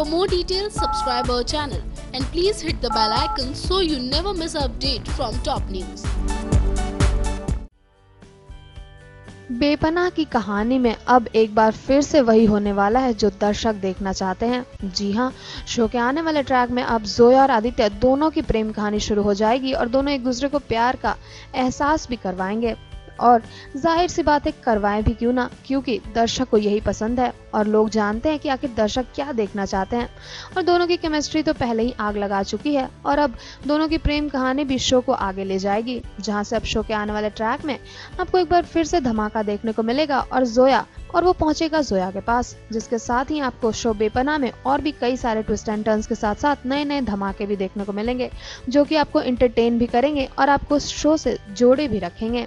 For more details, subscribe our channel and please hit the bell icon so you never miss an update from top news. बेपनाह की कहानी में अब एक बार फिर से वही होने वाला है जो दर्शक देखना चाहते हैं जी हाँ शो के आने वाले ट्रैक में अब जोया और आदित्य दोनों की प्रेम कहानी शुरू हो जाएगी और दोनों एक दूसरे को प्यार का एहसास भी करवाएँगे और ज़ाहिर सी बात है, करवाएँ भी क्यों ना? क्योंकि दर्शक को यही पसंद है और लोग जानते हैं कि आखिर दर्शक क्या देखना चाहते हैं। और दोनों की केमिस्ट्री तो पहले ही आग लगा चुकी है और अब दोनों की प्रेम कहानी भी शो को आगे ले जाएगी, जहाँ से अब शो के आने वाले ट्रैक में आपको एक बार फिर से धमाका देखने को मिलेगा और जोया, और वो पहुंचेगा जोया के पास, जिसके साथ ही आपको शो बेपना में और भी कई सारे ट्विस्ट एंड टर्न्स के साथ साथ नए नए धमाके भी देखने को मिलेंगे, जो कि आपको इंटरटेन भी करेंगे और आपको शो से जोड़े भी रखेंगे।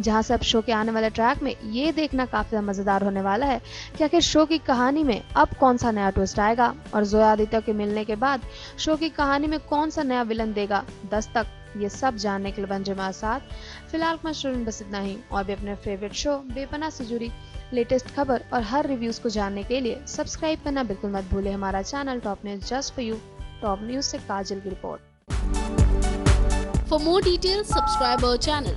जहाँ से अब शो के आने वाले ट्रैक में ये देखना काफ़ी मज़ेदार होने वाला है कि आखिर शो की कहानी में अब कौन सा नया ट्विस्ट आएगा? और जोया आदित्य के मिलने के बाद शो की कहानी में कौन सा नया विलन देगा? दस्तक ये सब जानने के लिए बन हमारे साथ। फ़िलहाल मैं स्टूडेंट बस इतना ही और भी अपने फेवरेट शो बेपना से जुड़ी लेटेस्ट खबर और हर रिव्यूज़ को जानने के लिए सब्सक्राइब करना बिल्कुल मत भूले हमारा channel top news just for you top news से काजल की report For more details, subscribe our channel